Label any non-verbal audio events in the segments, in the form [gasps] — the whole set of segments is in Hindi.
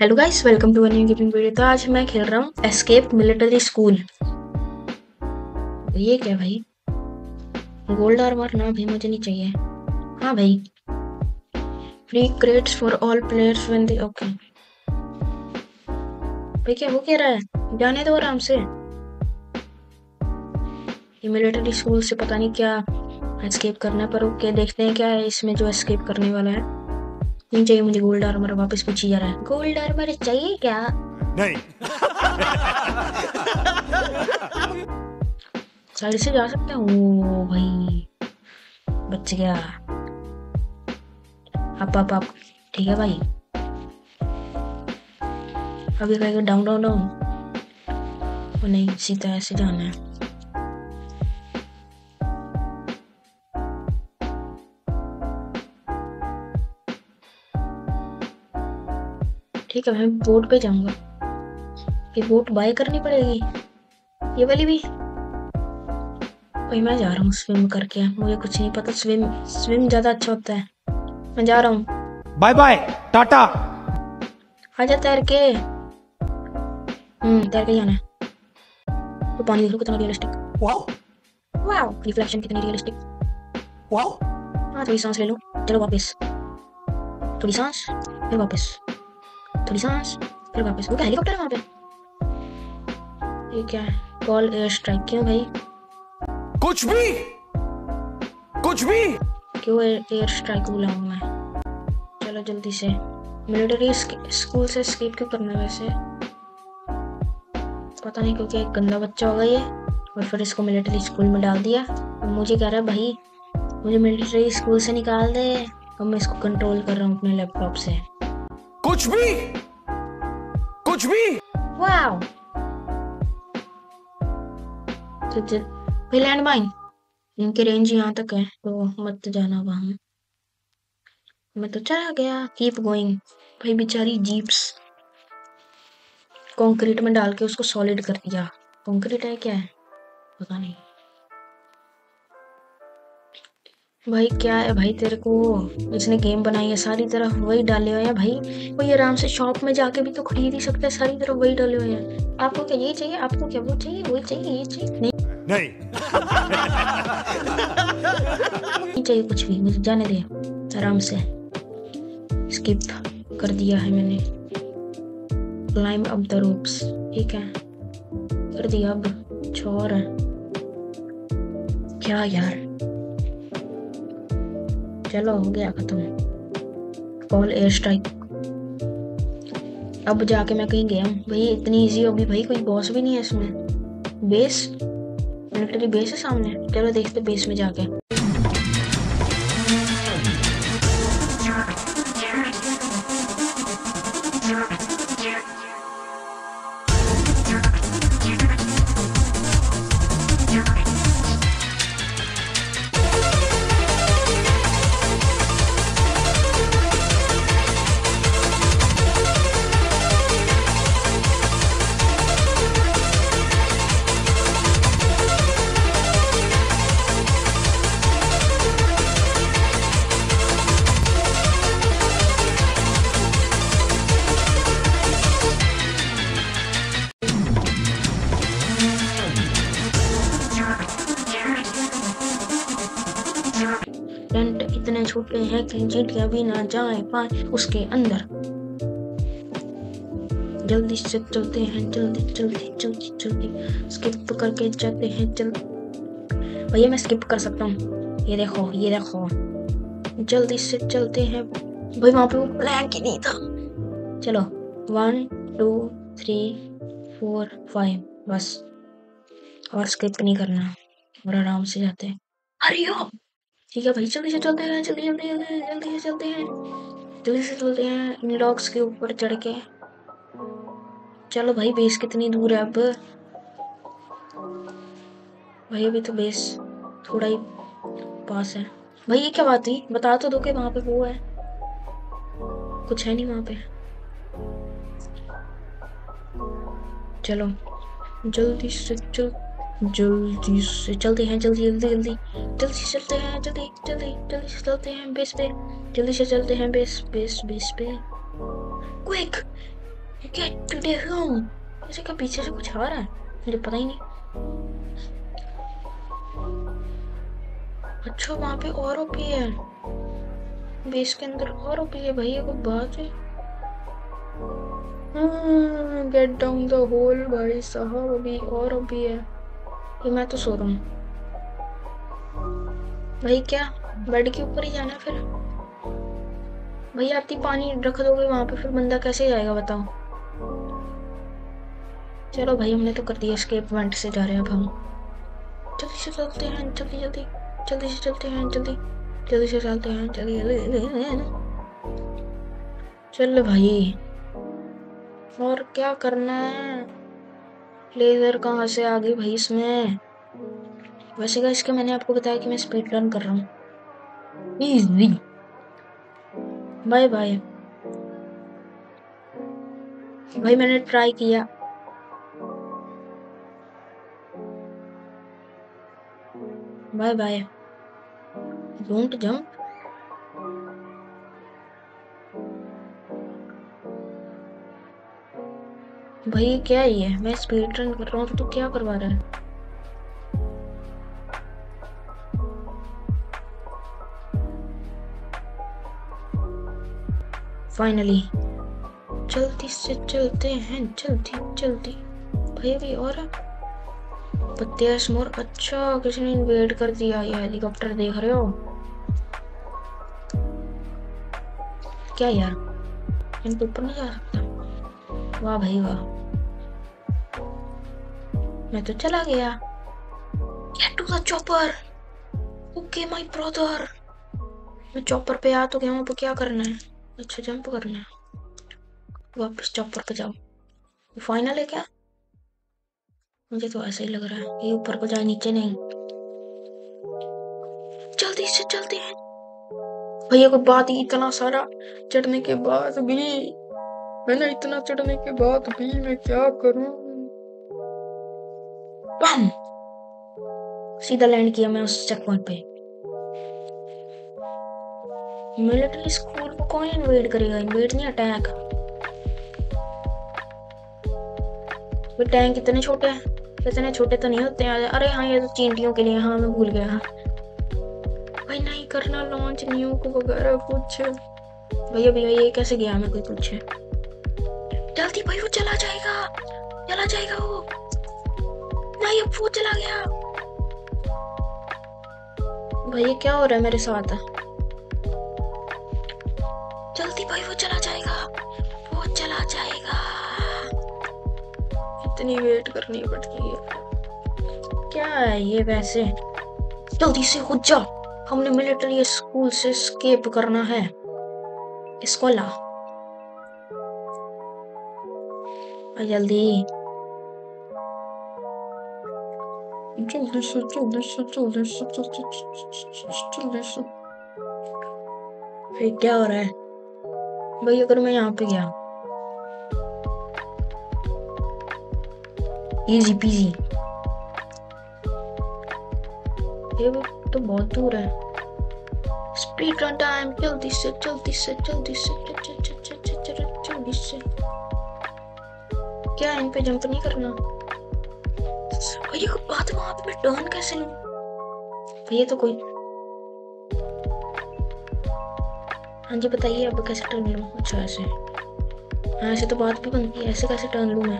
Hello guys welcome to new gaming video तो आज मैं खेल रहा हूँ एस्केप मिलिट्री स्कूल ये क्या भाई? गोल्ड आर्मर ना भी मुझे नहीं चाहिए। हाँ भाई। Free crates for all players when they okay भाई क्या हो क्या रहा है? जाने दो आराम से। ये मिलिट्री स्कूल से पता नहीं क्या एस्केप करना पर ओके देखते हैं क्या है इसमें जो एस्केप करने वाला है। नहीं चाहिए मुझे गोल्ड आर्मर वापस पूछी जा रहा है। गोल्ड आर्मर चाहिए क्या? नहीं। साइड से जा सकते हैं? ओ भाई बच गया। अप अप अप ठीक है भाई। अभी कहेगा डाउन डाउन डाउन नहीं सीधा ऐसे जाना है। ठीक है मैं बोट पे जाऊँगा। ये बोट बाय करनी पड़ेगी। ये वाली भी। भाई मैं जा रहा हूँ स्विम करके। मुझे कुछ नहीं पता। स्विम स्विम ज़्यादा अच्छा होता है। मैं जा रहा हूँ। बाय बाय टाटा आजा तैर के। हम्म तैर के जाना है। तो पानी देख कितना रियलिस्टिक वाओ वाओ रिफ्लेक्शन कितनी रियलिस्टिक वाओ हाँ थोड़ी सांस ले लो। चलो वापस। थोड़ी सांस फिर वापस। थोड़ी सांस फिर वापस वो क्या हेलीकॉप्टर है वहाँ पे। ये क्या है? कॉल एयर स्ट्राइक क्यों भाई? कुछ भी! कुछ भी! क्यों एयर स्ट्राइक बुलाऊं मैं? चलो जल्दी से। मिलिट्री स्कूल से स्कीप क्यों करना है वैसे? पता नहीं क्योंकि एक गंदा बच्चा होगा ये। और फिर इसको मिलिट्री स्कूल में डाल दिया। अब मुझे कह रहा है भाई मुझे मिलिट्री स्कूल से निकाल दे। अब मैं इसको कंट्रोल कर रहा हूँ अपने लैपटॉप से। कुछ भी। कुछ भी। वाओ लैंड माइन इनकी रेंज यहाँ तक है तो मत जाना वहाँ। मैं तो चला गया कीप गोइंग भाई बेचारी जीप्स कंक्रीट में डाल के उसको सॉलिड कर दिया। कंक्रीट है क्या? है पता नहीं। भाई क्या है भाई तेरे को? जिसने गेम बनाई है सारी तरफ़ वही डाले हुए हैं भाई। कोई आराम से शॉप में जाके भी तो खरीद ही सकते हैं सारी तरफ़ वही डाले हुए हैं। आपको क्या ये चाहिए? आपको क्या वो चाहिए? वो चाहिए ये चाहिए? नहीं। नहीं। नहीं चाहिए कुछ भी मुझे जाने दे आराम से। स्किप कर दिया है मैंने। क्लाइम अप द रोप्स ठीक है? कर दिया अब छोर है क्या यार? चलो, हो गया खत्म। कॉल एयर स्ट्राइक अब जाके मैं कहीं गया भाई, इतनी इजी होगी। भाई, कोई बॉस भी नहीं है इसमें। बेस मिलिट्री बेस है सामने। चलो, देखते बेस में जाके। टेंट इतने छोटे हैं कि चींटियाँ भी ना जाए पाए उसके अंदर। जल्दी से चलते हैं, जल्दी जल्दी जल्दी जल्दी। स्किप करके जाते हैं जल भैया, मैं स्किप कर सकता हूँ। ये देखो ये देखो। जल्दी से चलते हैं। भाई, वहाँ पे वो प्लैंक ही नहीं था। चलो one two three four five बस। और स्किप नहीं करना। और आराम से जाते हैं। हरिओम ठीक है भाई जल्दी से चलते हैं जल्दी जल्दी जल्दी जल्दी से चलते हैं। जल्दी से चलते हैं, इन लॉक्स के ऊपर चढ़ के। चलो भाई बेस कितनी दूर है अब? भाई, अभी तो बेस थोड़ा ही पास है। भाई, ये क्या बात हुई? बता तो दो कि वहाँ पे वो है। कुछ है नहीं वहाँ पे। चलो, जल्दी से चल जल्दी से चलते हैं, जल्दी जल्दी जल्दी। जल्दी से चलते हैं, जल्दी जल्दी जल्दी से चलते हैं बेस पे। जल्दी से चलते हैं बेस बेस बेस पे। क्विक क्या देख रहा हूँ जैसे क्या पीछे से कुछ आ रहा है? मुझे पता ही नहीं। अच्छा वहाँ पे और ओपी है। बेस के अंदर और ओपी है भाई कोई बात है? गेट डाउन द होल भाई साहब, अभी और ओपी है। ये मैं तो सो रहा हूँ। भाई क्या? बेड के ऊपर ही जाना है फिर? भाई आप पानी रख दोगे वहाँ पे, फिर बंदा कैसे जाएगा बताओ? चलो भाई, हमने तो कर दिया स्केप वेंट से जा रहे हैं अब हम। जल्दी से चलते हैं, जल्दी जल्दी जल्दी से चलते हैं, जल्दी जल्दी से चलते हैं, जल्दी जल्दी चल भाई। और क्या करना है? लेजर कहाँ से आ गई भाई इसमें? वैसे का इसके मैंने आपको बताया कि मैं स्पीड रन कर रहा हूँ। इजी बाय बाय भाई मैंने ट्राई किया। बाय बाय डोंट जंप भाई, क्या है ये मैं स्पीड रन कर रहा हूँ तो तू क्या करवा रहा है? फाइनली जल्दी से चलते हैं जल्दी जल्दी भाई, अभी और पत्ते मोर अच्छा किसी ने इन्वेड कर दिया, ये हेलीकॉप्टर देख रहे हो? क्या यार? इन ऊपर नहीं जा सकता? वाह भाई, वाह। मैं तो चला गया। Get to the chopper okay my brother मैं चॉपर पे आ तो गया हूँ, अब क्या करना है? अच्छा जंप करना है। वापस चॉपर पे जाओ। ये फाइनल है क्या? मुझे तो ऐसा ही लग रहा है। ये ऊपर को जाए, नीचे नहीं। जल्दी से चलते हैं भैया, कोई बात ही इतना सारा चढ़ने के बाद भी मैंने इतना चढ़ने के बाद भी मैं क्या करूँ? बम! सीधा लैंड किया मैं उस चेक पॉइंट पे। मिलिट्री स्कूल को कौन इन्वेड करेगा? इन्वेड नहीं अटैक टैंक इतने छोटे हैं। इतने छोटे तो नहीं होते हैं। अरे हाँ ये तो चींटियों के लिए। हाँ मैं भूल गया। भाई, नहीं करना लॉन्च न्यूक वगैरह कुछ। भैया भैया, ये कैसे गया? मैं कोई पूछे। जल्दी भाई, वो चला जाएगा। चला जाएगा वो। नहीं अब वो चला गया। भैया क्या हो रहा है मेरे साथ? जल्दी भाई, वो चला जाएगा। वो चला जाएगा। इतनी वेट करनी पड़ती है। क्या है ये वैसे? जल्दी से हो जा। हमने मिलिट्री स्कूल से स्केप करना है। स्कूला जल्दी। जल्दी से जल्दी से जल्दी से जल्दी जल्दी से फिर क्या हो रहा है? भाई, अगर मैं यहाँ पे गया। इजी पीजी ये तो बहुत दूर है। स्पीड रन टाइम जल्दी से जल्दी से जल्दी से जल्दी से। क्या इन पे जंप नहीं करना? भैया बात वहाँ पे टर्न कैसे लूँ? भैया तो कोई हाँ जी, बताइए, अब कैसे टर्न लूँ? अच्छा ऐसे। हाँ ऐसे तो बात भी बनती है। ऐसे कैसे टर्न लूँ मैं?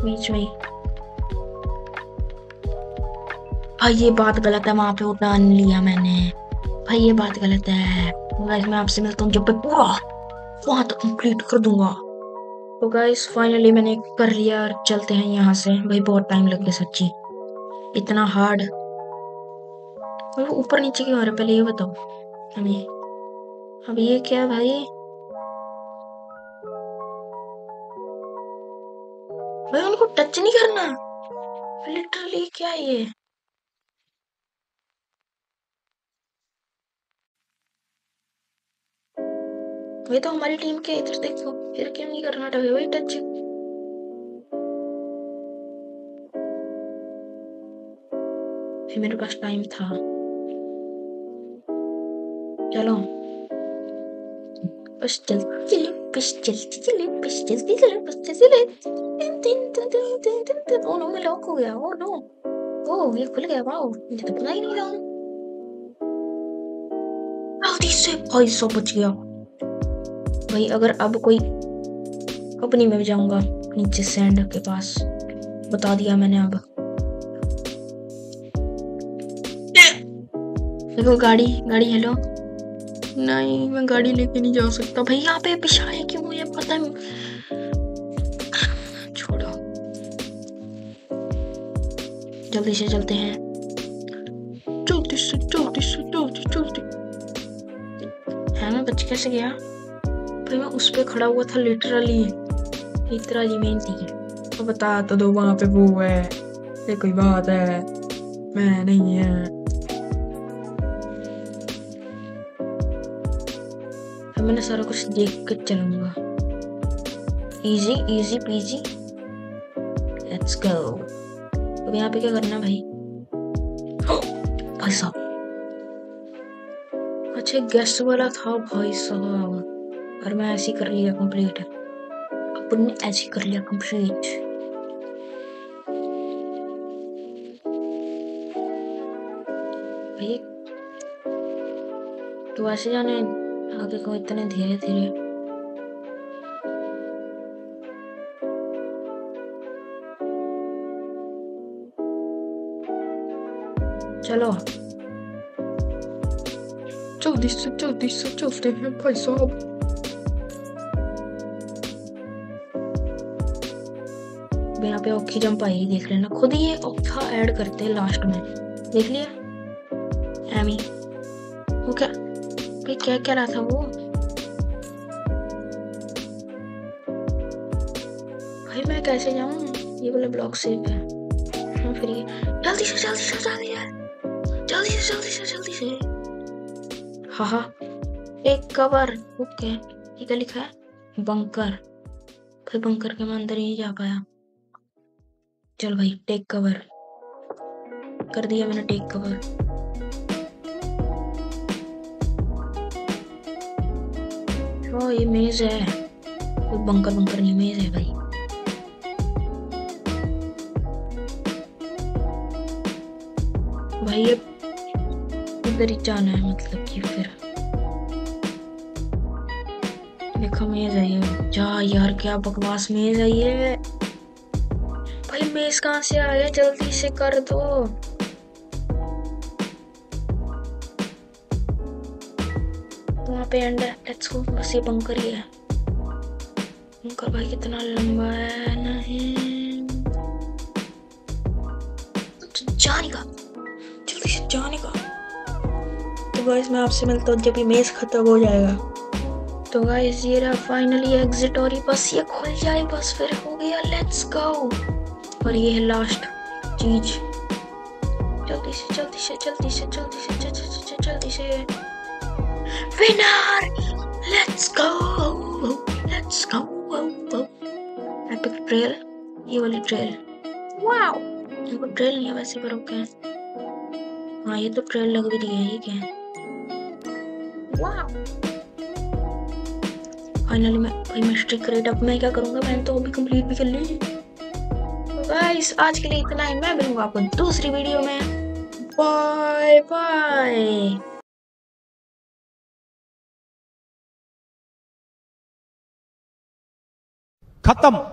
बीच में ही। भाई, ये बात गलत है। वहाँ पे वो टर्न लिया मैंने। भाई, ये बात गलत है। मैं आपसे मिलता हूँ जब मैं पूरा वहाँ तक कंप्लीट कर दूँगा। तो गाइस फाइनली मैंने कर लिया और चलते हैं यहाँ से। भाई, बहुत टाइम लग गया सच्ची। इतना हार्ड वो ऊपर नीचे क्यों आ रहा पहले ये बताओ। हमें अब ये क्या भाई? भाई, उनको टच नहीं करना। लिटरली क्या है वे तो हमारी टीम के इधर देखो, फिर क्यों नहीं करना था? वही टच फिर मेरे पास टाइम था। चलो। बस चल चलो, बस जल्दी चले, बस जल्दी चले, बस जल्दी चले। ओ नो, मैं लॉक हो गया। Oh no. ओ, ये खुल गया। वाओ, मुझे तो पता ही नहीं था। जल्दी से भाई सो बच गया। भाई अगर अब कोई नहीं मैं जाऊँगा नीचे सैंड के पास। बता दिया मैंने अब। देखो गाड़ी गाड़ी हेलो नहीं मैं गाड़ी लेके नहीं जा सकता। भाई यहाँ पे पिछाए क्यों मुझे पता है छोड़ो। जल्दी से चलते हैं। जल्दी से जल्दी से जल्दी जल्दी। है मैं बच कैसे गया? भाई मैं उस पे खड़ा हुआ था लिटरली लिटरली मेन थी। तो बता तो दो, वहाँ पे वो है। ये कोई बात है। मैं नहीं है। मैंने सारा कुछ देख कर चलूँगा। Easy easy peasy let's go अब यहाँ पे क्या करना भाई? [gasps] भाई साहब। अच्छा गेस्ट वाला था भाई साहब। और मैं ऐसे कर लिया कंप्लीट अपन ने ऐसे कर लिया कंप्लीट तो ऐसे जाने आगे को इतने धीरे धीरे। चलो। जल्दी से जल्दी से हैं भाई साहब। अब यहाँ पे औखी जंप आई देख लेना। खुद ही ये औखा ऐड करते हैं लास्ट में। देख लिया? एमी वो क्या? भाई क्या क्या रहा था वो? भाई मैं कैसे जाऊँ? ये वाला ब्लॉक सेफ़ है। हाँ फिर जल्दी से जल्दी से जल्दी से। जल्दी से जल्दी से जल्दी से। हाँ हाँ। एक कवर ओके ये क्या लिखा है? बंकर फिर बंकर के मैं अंदर ही जा पाया। चल भाई टेक कवर कर दिया मैंने टेक कवर ओ, ये मेज है। कोई बंकर बंकर नहीं मेज है भाई। भाई, ये इधर ही जाना है मतलब कि फिर। देखो मेज है ये। जा यार, क्या बकवास मेज है ये। मेज कहाँ से आ गया जल्दी से कर दो। वहाँ पे एंड है। लेट्स गो बस ये बंकर ही है। बंकर भाई कितना लंबा है, नहीं। तो जाने का। जल्दी से जाने का। तो गाइस मैं आपसे मिलता हूँ जब ये मेज खत्म हो जाएगा। तो गाइस ये रहा फाइनली एग्जिट और ये बस ये खुल जाए, बस फिर हो गया लेट्स गो और ये है लास्ट चीज़। जल्दी से जल्दी से जल्दी से जल्दी से जल्दी से जल्दी से winner let's go let's go epic trail ये वाली ट्रेल वाओ ये को ट्रेल नहीं है वैसे पर ओके हाँ। ये तो ट्रेल लग भी रही है ये क्या है। वाओ फाइनली मैं भाई मैं स्ट्रिक रेट अब मैं क्या करूँगा? मैंने तो अभी कंप्लीट भी कर ली गाइस आज के लिए इतना ही। मैं मिलूँगा आपको दूसरी वीडियो में। बाय बाय खत्म।